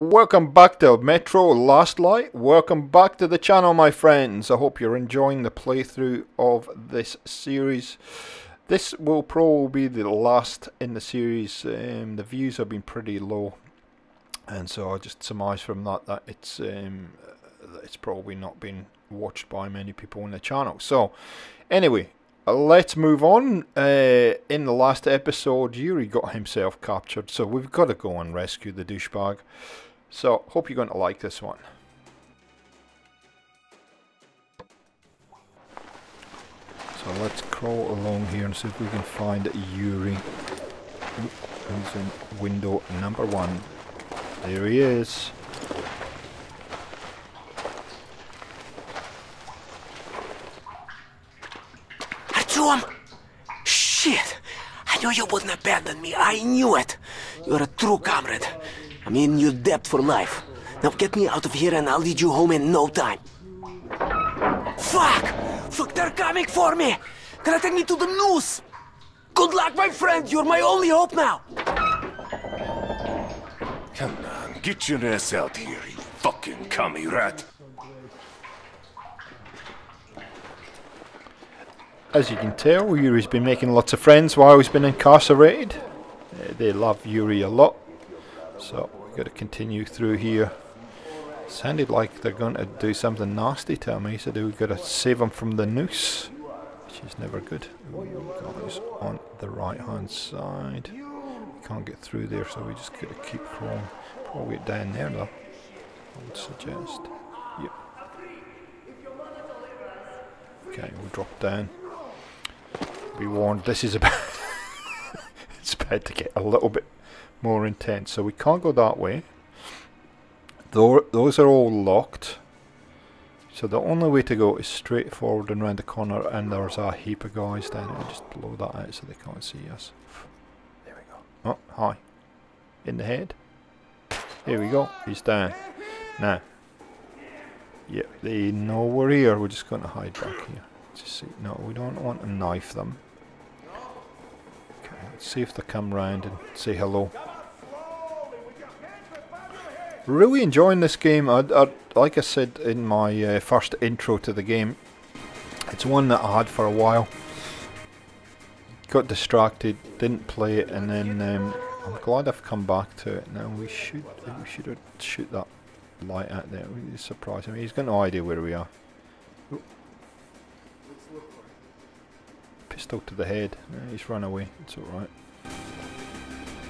Welcome back to Metro Last Light. Welcome back to the channel, my friends. I hope you're enjoying the playthrough of this series. This will probably be the last in the series. Um, the views have been pretty low, and so I just surmise from that that it's um, it's probably not been watched by many people on the channel. So, anyway, let's move on. Uh, in the last episode, Yuri got himself captured, so we've got to go and rescue the douchebag. So, hope you're going to like this one. So let's crawl along here and see if we can find Yuri. Who's in window number one. There he is. Artyom! Shit! I knew you wouldn't abandon me. I knew it. You're a true comrade. I'm in your debt for life. Now get me out of here and I'll lead you home in no time. Fuck! Fuck, they're coming for me! Gonna take me to the noose! Good luck, my friend! You're my only hope now! Come on, get your ass out here, you fucking commie rat. As you can tell, Yuri's been making lots of friends while he's been incarcerated. They love Yuri a lot. So, we've got to continue through here. Sounded like they're going to do something nasty to me, so we've got to save him from the noose. Which is never good. Ooh, guys on the right hand side. We can't get through there, so we just got to keep crawling. Probably down there though, I would suggest. Yep. Okay, we'll drop down. Be warned, this is about it's about to get a little bit more intense. So we can't go that way. Though those are all locked. So the only way to go is straight forward and round the corner and there's a heap of guys down there. Just blow that out so they can't see us. There we go. Oh, hi. In the head. Here we go. He's down. Now. Yep, they know we're here. We're just going to hide back here. Just see. No, we don't want to knife them. Okay, let's see if they come round and say hello. Really enjoying this game. I, I, like I said in my uh, first intro to the game, it's one that I had for a while. Got distracted, didn't play it, and then um, I'm glad I've come back to it. Now we should we should shoot that light out there. Really surprising. He's got no idea where we are. Pistol to the head. He's run away. It's alright.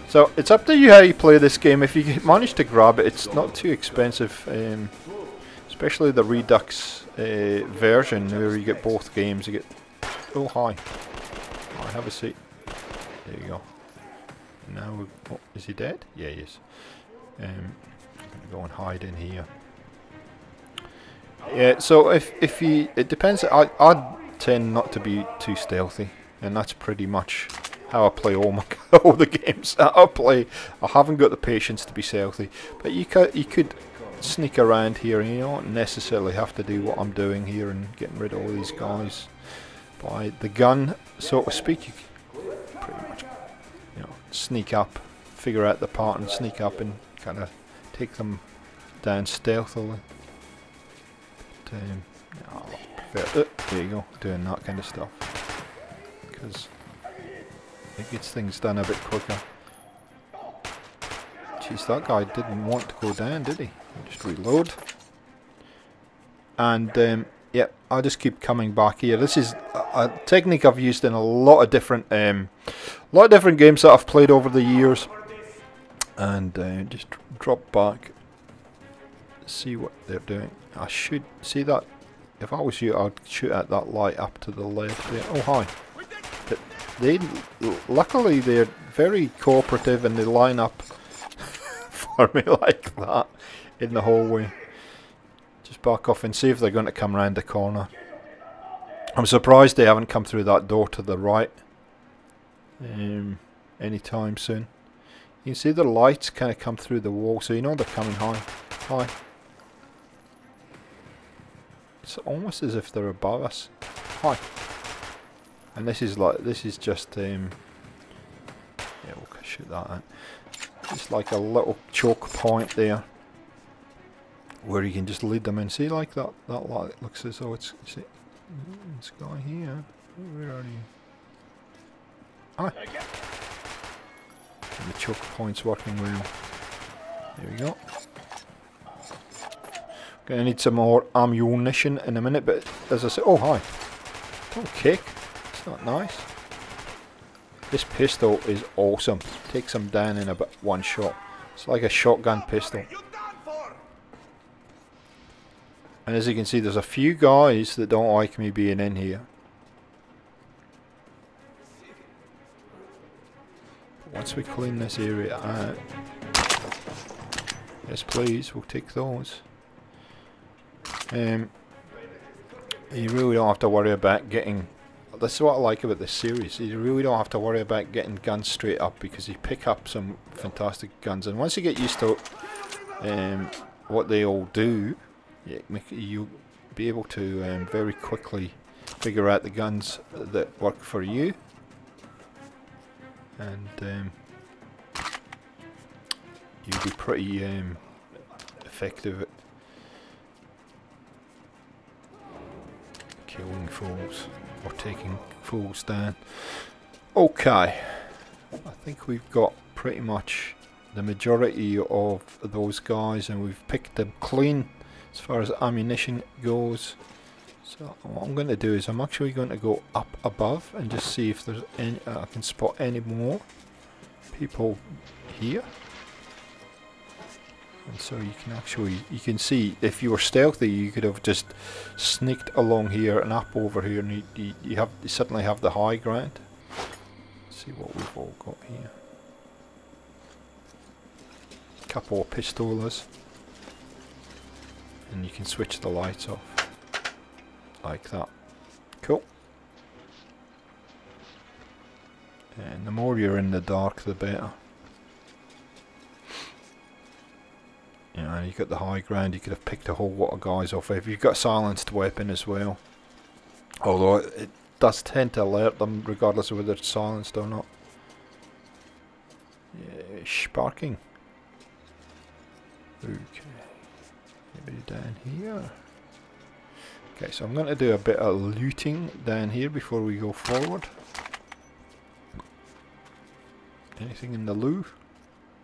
So it's up to you how you play this game. If you manage to grab it, it's not too expensive. Um, especially the Redux uh, version where you get both games. You get oh hi, I have a seat. There you go. Now oh, is he dead? Yeah, he is. Um, I'm gonna go and hide in here. Yeah. So if if you it depends. I I tend not to be too stealthy, and that's pretty much how I play all my all the games that I play. I haven't got the patience to be stealthy, but you could you could sneak around here, and you don't necessarily have to do what I'm doing here and getting rid of all these guys by the gun, so to speak. You pretty much, you know, sneak up, figure out the part, and sneak up and kind of take them down stealthily. But, um, uh, there you go, doing that kind of stuff because it gets things done a bit quicker. Jeez, that guy didn't want to go down, did he? Just reload. And, um, yeah, I'll just keep coming back here. This is a, technique I've used in a lot of different, um, lot of different games that I've played over the years. And uh, just drop back, see what they're doing. I should see that. If I was you, I'd shoot at that light up to the left there. Oh, hi. They, luckily, they're very cooperative and they line up for me like that in the hallway. Just back off and see if they're going to come round the corner. I'm surprised they haven't come through that door to the right um, anytime soon. You can see the lights kind of come through the wall, so you know they're coming high. Hi. It's almost as if they're above us. Hi. And this is like, this is just, um, yeah, we'll shoot that out. It's like a little choke point there. where you can just lead them in. See, like that, that light looks as though it's, see, it's going here. Where are you? Ah. And the choke point's working well. There we go. Gonna need some more ammunition in a minute, but as I said, oh hi. Don't kick. Not nice. This pistol is awesome. Takes them down in about one shot. It's like a shotgun pistol. And as you can see, there's a few guys that don't like me being in here. Once we clean this area out... Yes, please, we'll take those. Um, you really don't have to worry about getting this is what I like about this series. You really don't have to worry about getting guns straight up because you pick up some fantastic guns, and once you get used to um, what they all do, you'll be able to um, very quickly figure out the guns that work for you, and um, you'll be pretty um, effective at killing fools or taking fools down. Okay, I think we've got pretty much the majority of those guys and we've picked them clean as far as ammunition goes. So what I'm going to do is I'm actually going to go up above and just see if there's any, uh, I can spot any more people here and so you can actually you can see if you were stealthy you could have just sneaked along here and up over here and you, you, you have you suddenly have the high ground. Let's see what we've all got here. A couple of pistolas. And you can switch the lights off. Like that. Cool. And the more you're in the dark the better You know, you got the high ground, you could have picked a whole lot of guys off. If you've got silenced weapon as well. Although it does tend to alert them regardless of whether it's silenced or not. Yeah, sparking. Okay. Maybe down here. Okay, so I'm going to do a bit of looting down here before we go forward. Anything in the loo?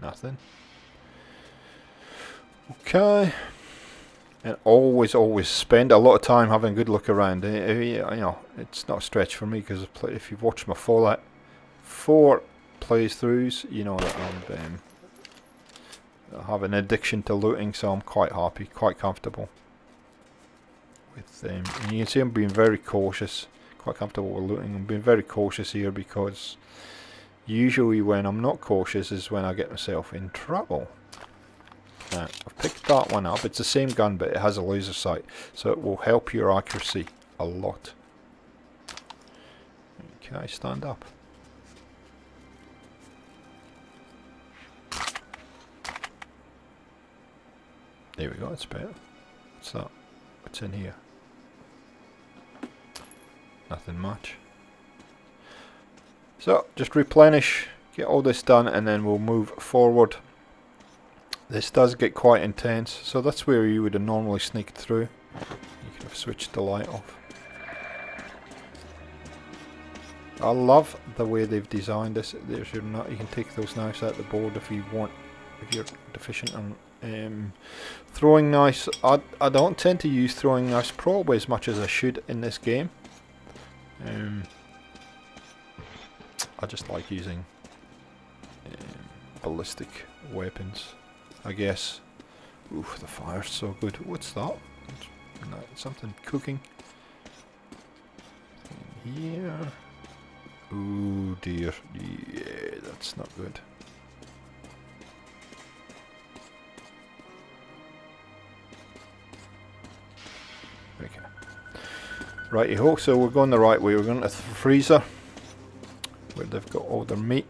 Nothing. Okay. And always, always spend a lot of time having a good look around. Eh, eh, you know, it's not a stretch for me because if you've watched my Fallout 4 playthroughs, you know that I'm, um, I have an addiction to looting, so I'm quite happy, quite comfortable with them. Um, and you can see I'm being very cautious, quite comfortable with looting. I'm being very cautious here because usually when I'm not cautious is when I get myself in trouble. I've picked that one up. It's the same gun, but it has a laser sight, so it will help your accuracy a lot. Can I stand up? There we go, it's better. What's that? What's in here? Nothing much. So, just replenish, get all this done, and then we'll move forward. This does get quite intense, so that's where you would have normally sneaked through. You could have switched the light off. I love the way they've designed this. There's your nut. You can take those knives out the board if you want, if you're deficient on um, throwing knives. I, I don't tend to use throwing knives probably as much as I should in this game. Um, I just like using um, ballistic weapons. I guess. Oof, the fire's so good. What's that? No, something cooking. Here. Oh dear. Yeah, that's not good. Okay. Righty ho, so we're going the right way. We're going to the freezer where they've got all their meat.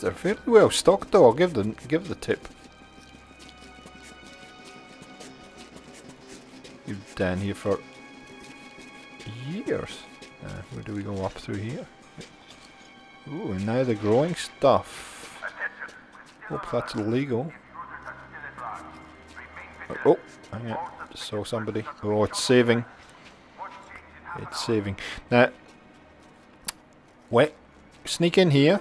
They're fairly well stocked though, I'll give them give the tip. You've down here for years. Uh, where do we go up through here? Ooh, and now the growing stuff. Hope that's illegal. Oh, oh, hang on. Just saw somebody. Oh, it's saving. It's saving. Now, wait. Sneak in here.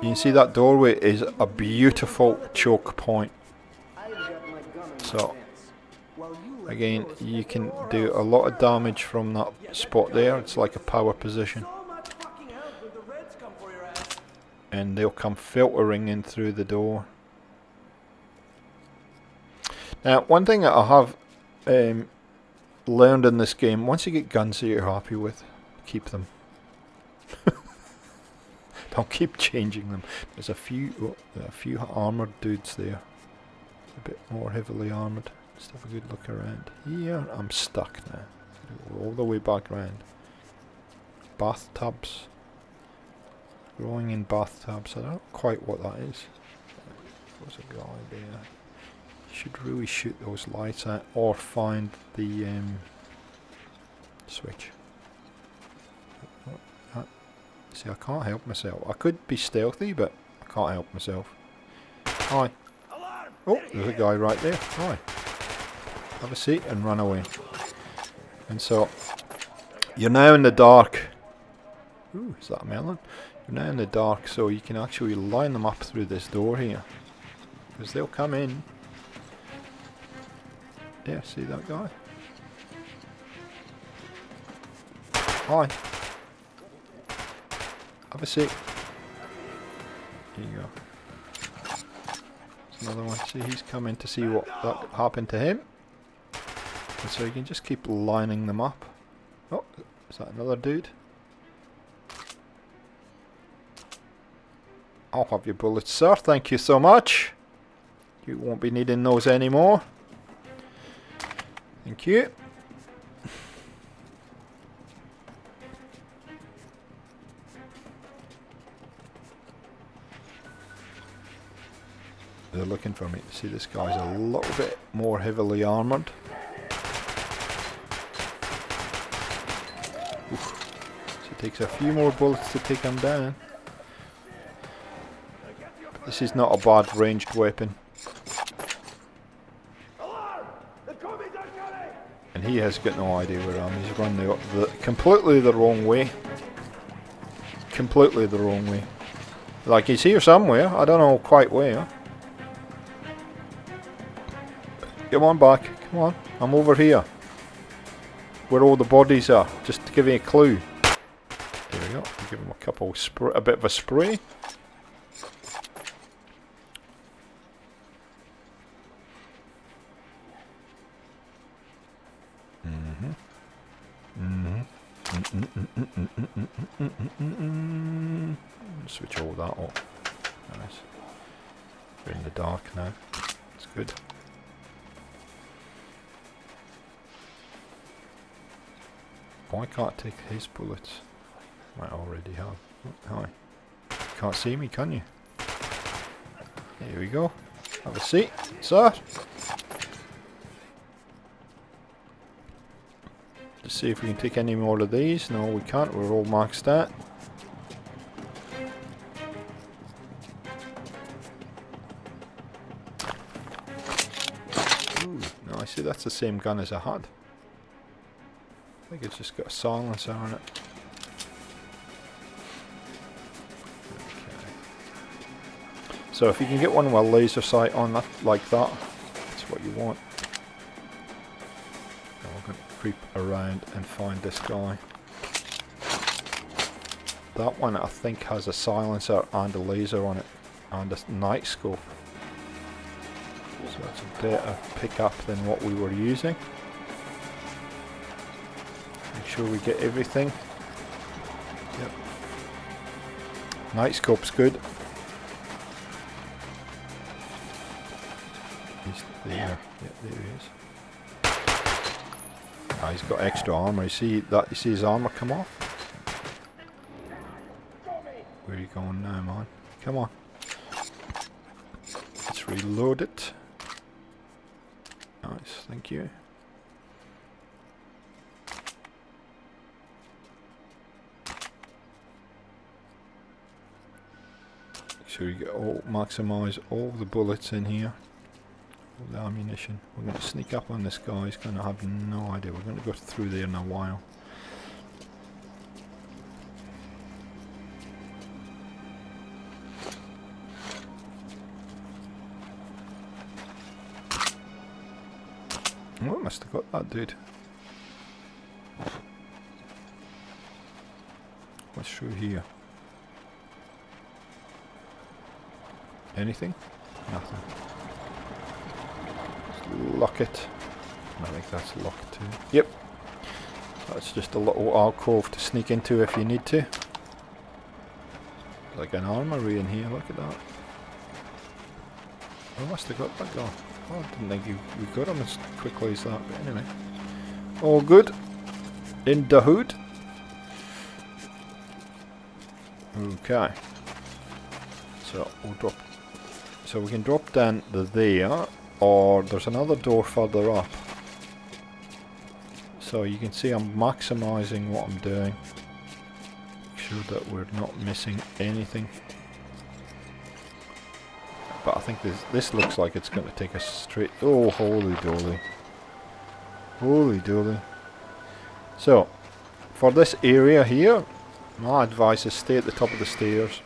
You can see that doorway is a beautiful choke point. So, again, you can do a lot of damage from that spot there. It's like a power position. And they'll come filtering in through the door. Now, one thing that I have um, learned in this game, once you get guns that you're happy with, keep them. Don't keep changing them. There's a few, oh, a few armoured dudes there. A bit more heavily armoured. Let's have a good look around. Here, I'm stuck now. All the way back around. Bathtubs. Growing in bathtubs. I don't know quite what that is. There's a guy there. Should really shoot those lights out or find the um, switch. Oh, see, I can't help myself. I could be stealthy, but I can't help myself. Hi. Oh, there's a guy right there. Hi. Have a seat and run away. And so, you're now in the dark. Ooh, is that a melon? You're now in the dark, so you can actually line them up through this door here. Because they'll come in yeah, see that guy? Hi. Have a seat. Here you go. There's another one. See, he's coming to see what happened to him. And so you can just keep lining them up. Oh, is that another dude? I'll have your bullets, sir. Thank you so much. You won't be needing those anymore. Thank you. They're looking for me. See, this guy's a little bit more heavily armoured. So it takes a few more bullets to take him down. This is not a bad ranged weapon. And he has got no idea where I am. He's run the, the completely the wrong way. Completely the wrong way. Like he's here somewhere. I don't know quite where. Come on back. Come on. I'm over here. Where all the bodies are. Just to give you a clue. There we go. Give him a couple, a bit of a spray. Why can't I take his bullets? I already have. Oh, hi. Can't see me, can you? Here we go. Have a seat, sir. Let's see if we can take any more of these. No, we can't. We're all maxed out. Ooh, no, I see that's the same gun as I had. I think it's just got a silencer on it. Okay. So if you can get one with a laser sight on that like that, that's what you want Now we're going to creep around and find this guy. That one I think has a silencer and a laser on it and a night scope. So that's a better pickup than what we were using. Sure we get everything. Yep. Night scope's good. He's there. Yeah, there he is. Oh, he's got extra armor. You see that? You see his armor come off? Where are you going now, man? Come on. Let's reload it. Nice, thank you. Sure we get all maximise all the bullets in here. All the ammunition. We're going to sneak up on this guy. He's going to have no idea. We're going to go through there in a while. Oh, must have got that dude. What's through here? Anything? Nothing. Lock it. I think that's locked too. Yep. That's just a little alcove to sneak into if you need to. Like an armory in here, look at that. I must have got that guy. Oh, I didn't think you, we got him as quickly as that, but anyway. All good. In the hood. Okay. So we'll drop so we can drop down the there or there's another door further up. So you can see I'm maximizing what I'm doing. Make sure that we're not missing anything. But I think this this looks like it's going to take us straight. Oh, holy dolly. Holy dolly. So, for this area here, my advice is stay at the top of the stairs.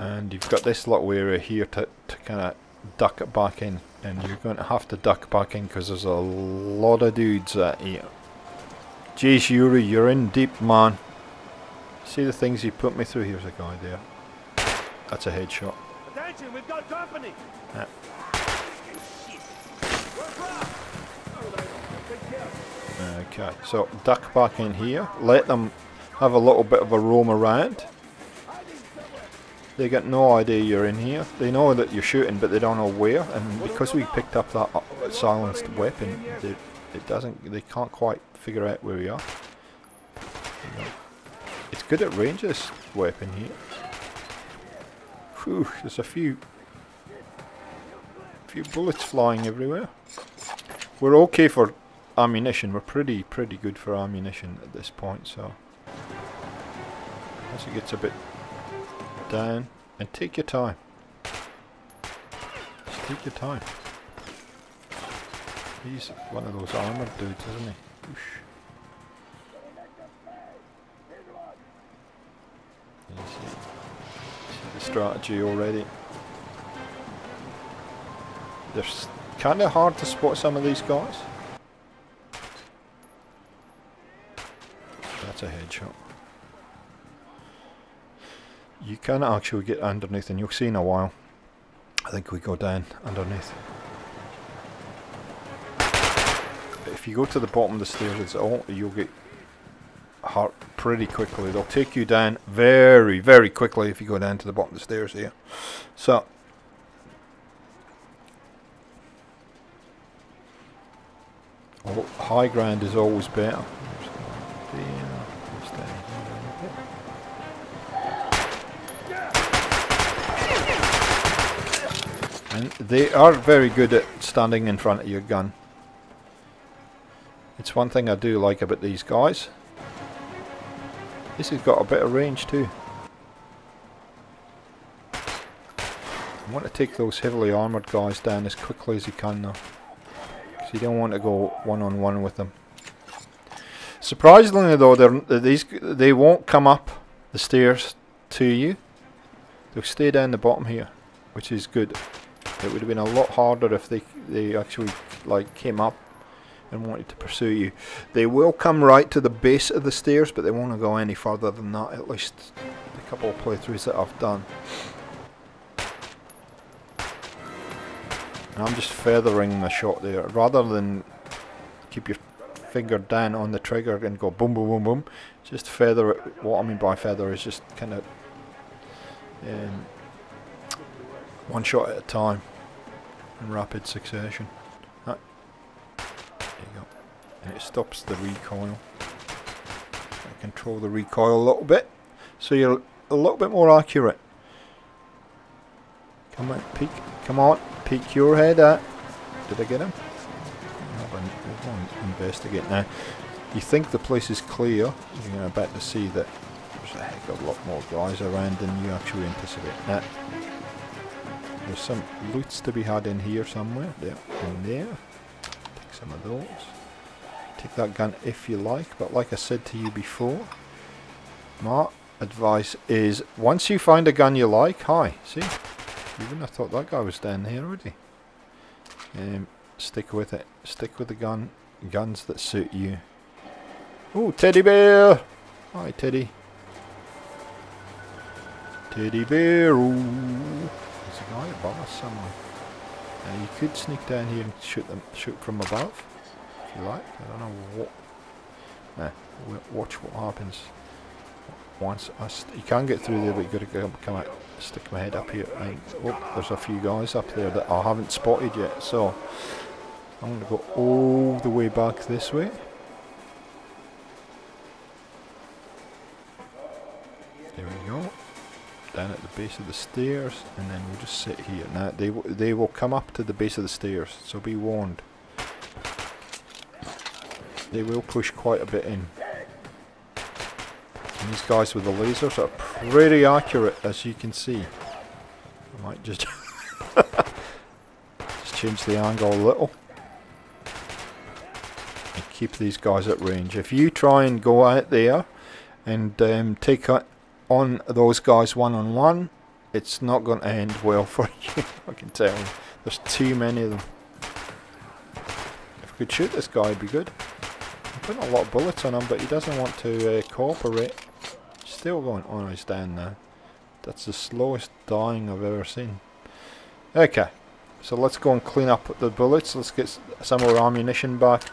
And you've got this little area here to, to kind of duck it back in. And you're going to have to duck back in because there's a lot of dudes at here. Jeez, Yuri, you're in deep, man. See the things you put me through? Here's a guy there. That's a headshot. Attention, we've got company. Yeah. Okay, so duck back in here. Let them have a little bit of a roam around. They get no idea you're in here. They know that you're shooting, but they don't know where. And because we picked up that uh, silenced weapon, they, it doesn't. They can't quite figure out where we are. It's good at range. This weapon here. Whew, there's a few, few bullets flying everywhere. We're okay for ammunition. We're pretty, pretty good for ammunition at this point. So as it gets a bit down and take your time. Just take your time. He's one of those armored dudes, isn't he? Whoosh. Strategy already. They're kind of hard to spot some of these guys. That's a headshot. You can actually get underneath and you'll see in a while. I think we go down underneath. But if you go to the bottom of the stairs, it's all you'll get hurt pretty quickly. They'll take you down very, very quickly if you go down to the bottom of the stairs here. So oh, high ground is always better. And they are very good at standing in front of your gun. It's one thing I do like about these guys. This has got a bit of range too. I want to take those heavily armoured guys down as quickly as you can now. Because you don't want to go one-on-one -on -one with them. Surprisingly though, these they won't come up the stairs to you. They'll stay down the bottom here, which is good. It would have been a lot harder if they they actually like came up and wanted to pursue you. They will come right to the base of the stairs, but they won't go any further than that. At least the couple of playthroughs that I've done. And I'm just feathering the shot there, rather than keep your finger down on the trigger and go boom, boom, boom, boom. Just feather it. What I mean by feather is just kind of um, one shot at a time in rapid succession. That, there you go. And it stops the recoil. I control the recoil a little bit so you're a little bit more accurate. Come on, peek. Come on, peek your head at. Did I get him? Investigate now. You think the place is clear, you're about to see that there's a heck of a lot more guys around than you actually anticipate. Nah. There's some loots to be had in here somewhere. There, in there. Take some of those. Take that gun if you like, but like I said to you before, my advice is once you find a gun you like, hi, see? Wouldn't have thought that guy was down here, he? Um, stick with it. Stick with the gun, guns that suit you. Oh, teddy bear! Hi, Teddy. Teddy bear. Ooh. A guy us somewhere. Now you could sneak down here and shoot them, shoot from above, if you like. I don't know what. Nah, watch what happens. Once I you can get through there, but you've got to come, come out, stick my head up here. And, oh, there's a few guys up there that I haven't spotted yet. So I'm going to go all the way back this way. Base of the stairs, and then we'll just sit here. Now they they will come up to the base of the stairs, so be warned. They will push quite a bit in. And these guys with the lasers are pretty accurate, as you can see. I might just just change the angle a little and keep these guys at range. If you try and go out there and um, take on those guys one on one, it's not going to end well for you. I can tell you. There's too many of them. If we could shoot this guy, it'd be good. I'm putting a lot of bullets on him, but he doesn't want to uh, cooperate. Still going on his down now. That's the slowest dying I've ever seen. Okay, so let's go and clean up the bullets. Let's get some more ammunition back.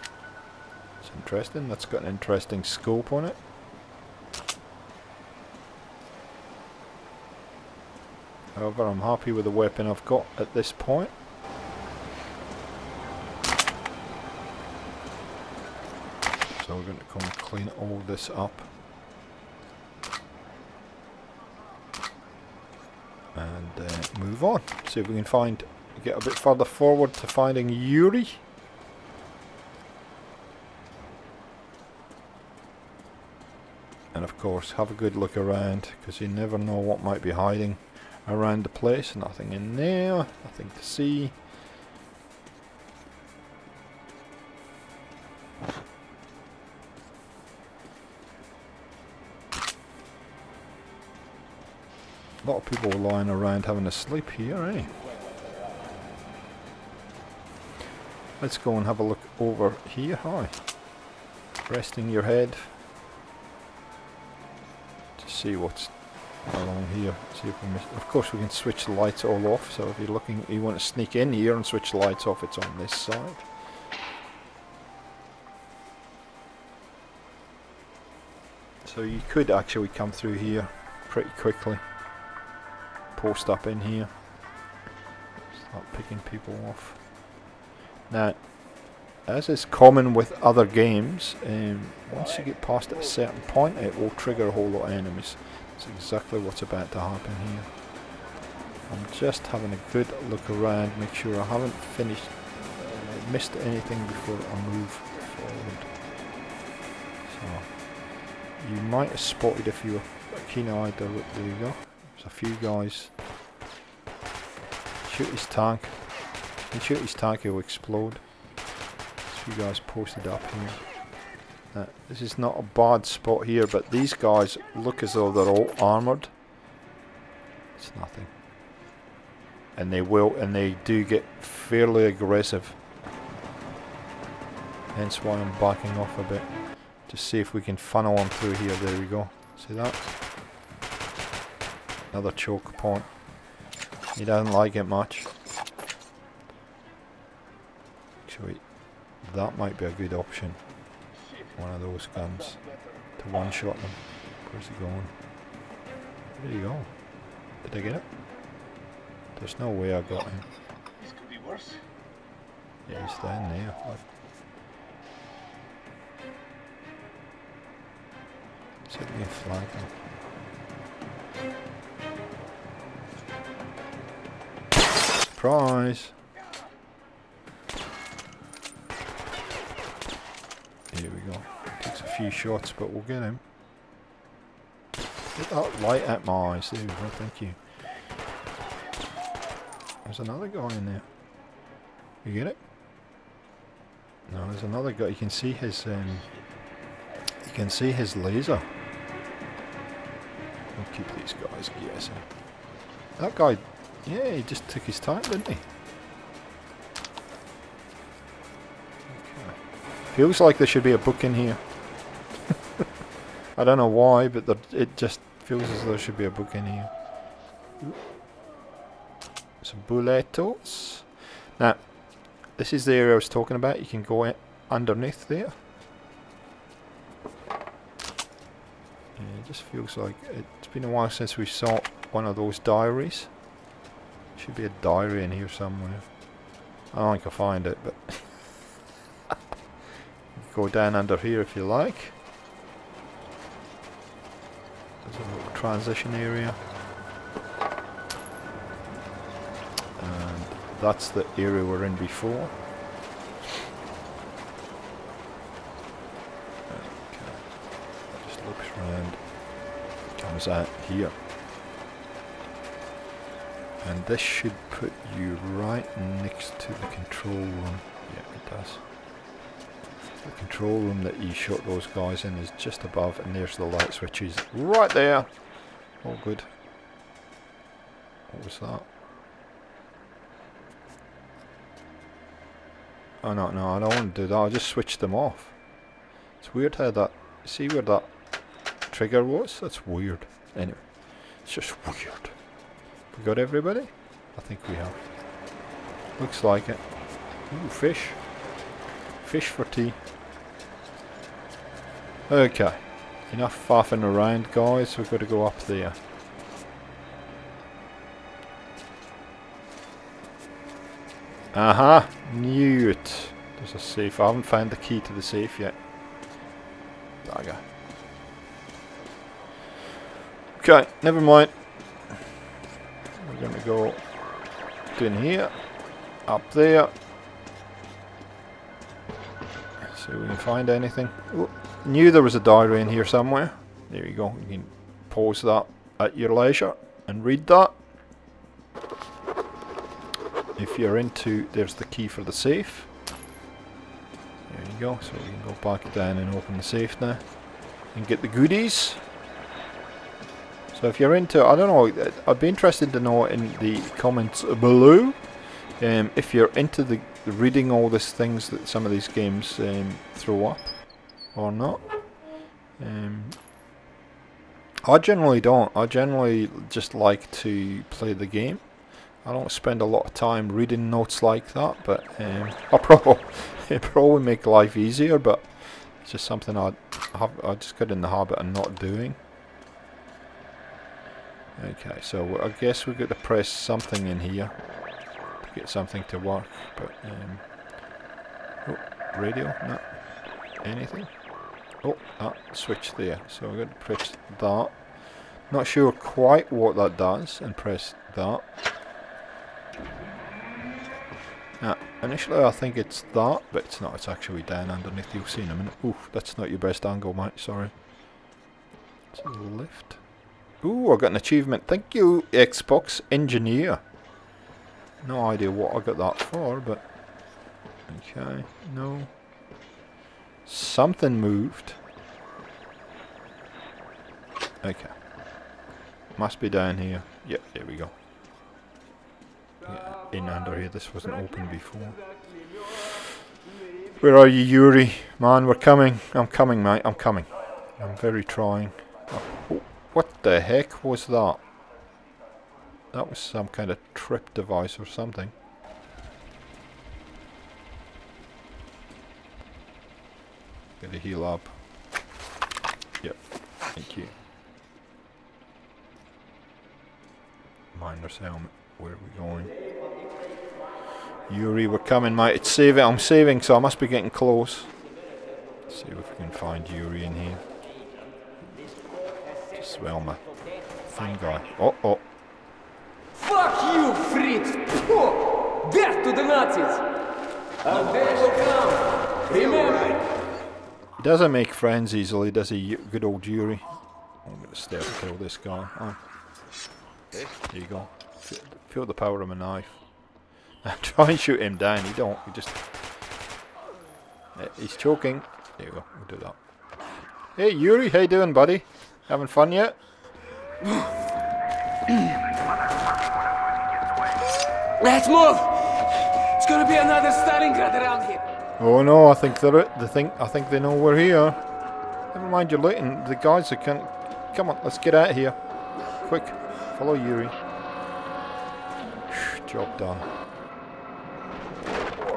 It's interesting. That's got an interesting scope on it. However, I'm happy with the weapon I've got at this point. So we're going to come clean all this up. And uh, move on. See if we can find, get a bit further forward to finding Yuri. And of course, have a good look around, because you never know what might be hiding around the place. Nothing in there, nothing to see. A lot of people lying around having a sleep here, eh? Let's go and have a look over here. Hi. Resting your head to see what's along here. See if we miss. Of course, we can switch the lights all off. So if you're looking, you want to sneak in here and switch the lights off. It's on this side. So you could actually come through here pretty quickly. Post up in here. Start picking people off. Now, as is common with other games, um, once you get past a certain point, it will trigger a whole lot of enemies. That's exactly what's about to happen here. I'm just having a good look around, make sure I haven't finished, uh, missed anything before I move forward. So, you might have spotted if you were keen-eyed, there, you go. There's a few guys. Shoot his tank. If you shoot his tank, he'll explode. There's a few guys posted up here. Uh, this is not a bad spot here, but these guys look as though they're all armoured. It's nothing. And they will, and they do get fairly aggressive. Hence why I'm backing off a bit. To see if we can funnel them through here. There we go. See that? Another choke point. He doesn't like it much. Actually, that might be a good option one of those guns to one-shot them. Where's he going? Where did he go? Did I get it? There's no way I got him. This could be worse. Yeah, he's down there. Set me a flag Surprise! Here we go. Takes a few shots, but we'll get him. Get that light at my eyes. Thank you. There's another guy in there. You get it? No, there's another guy. You can see his um, you can see his laser. We'll keep these guys guessing. That guy, yeah, he just took his time, didn't he? Okay. Feels like there should be a book in here. I don't know why, but it just feels as though there should be a book in here. Some bulletos. Now, this is the area I was talking about. You can go underneath there. Yeah, it just feels like it's been a while since we saw one of those diaries. Should be a diary in here somewhere. I don't think I'll find it, but go down under here if you like. Transition area. And that's the area we're in before. Okay. Just looks around. Comes out here. And this should put you right next to the control room. Yeah, it does. The control room that you shot those guys in is just above, and there's the light switches right there. All good. What was that? Oh no, no, I don't want to do that. I'll just switch them off. It's weird how that. See where that trigger was? That's weird. Anyway, it's just weird. We got everybody? I think we have. Looks like it. Ooh, fish. Fish for tea. Okay. Enough faffing around, guys. We've got to go up there. Aha! Uh -huh. Knew it. There's a safe. I haven't found the key to the safe yet. Dagger. Okay, never mind. We're going to go in here, up there. See if we can find anything. Ooh, knew there was a diary in here somewhere. There you go. You can pause that at your leisure and read that. If you're into, there's the key for the safe. There you go. So we can go back down and open the safe now and get the goodies. So if you're into, I don't know, I'd be interested to know in the comments below um, if you're into the reading all these things that some of these games um, throw up or not. Um, I generally don't. I generally just like to play the game. I don't spend a lot of time reading notes like that, but um, I probably it probably make life easier. But it's just something I have. I just got in the habit of not doing. Okay, so I guess we've got to press something in here to get something to work, but, um, oh, radio, no, anything? Oh, that switch there, so we're going to press that. Not sure quite what that does, and press that. Now, initially I think it's that, but it's not, it's actually down underneath, you'll see in a minute. Oof, that's not your best angle, mate, sorry. A lift. Ooh, I got an achievement. Thank you, Xbox Engineer. No idea what I got that for, but... Okay, no. Something moved. Okay. Must be down here. Yep, there we go. Yeah, in under here. This wasn't open before. Where are you, Yuri? Man, we're coming. I'm coming, mate. I'm coming. I'm very trying. Oh. What the heck was that? That was some kind of trip device or something. Get a heal up. Yep, thank you. Miner's helmet. Where are we going? Yuri, we're coming, mate. It's saving. I'm saving, so I must be getting close. Let's see if we can find Yuri in here. Swell my thing guy. Oh, oh. Fuck you, Fritz! Pooh! Death to the Nazis! And they will come! Remember! He doesn't make friends easily, does he, good old Yuri? I'm going to stay to kill this guy. Oh. There you go. Feel, the power of a knife. Try and shoot him down. He don't. He just. Eh, he's choking. There you go. We'll do that. Hey Yuri, how you doing, buddy? Having fun yet? Let's move! It's gonna be another Stalingrad around here. Oh no, I think they're it. They think I think they know we're here. Never mind your looting. The guys are can Come on, let's get out of here. Quick, follow Yuri. Job done.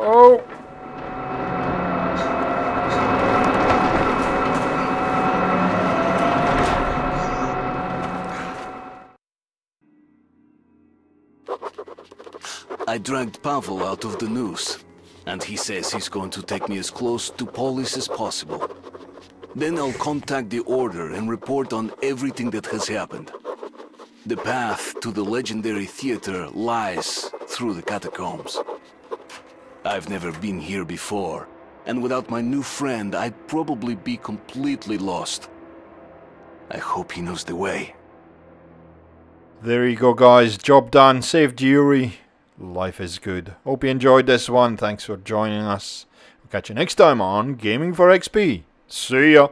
Oh! I dragged Pavel out of the noose, and he says he's going to take me as close to Polis as possible. Then I'll contact the Order and report on everything that has happened. The path to the legendary theater lies through the catacombs. I've never been here before, and without my new friend, I'd probably be completely lost. I hope he knows the way. There you go, guys. Job done. Saved Yuri. Life is good. Hope you enjoyed this one. Thanks for joining us. Catch you next time on Gaming for XP. See ya.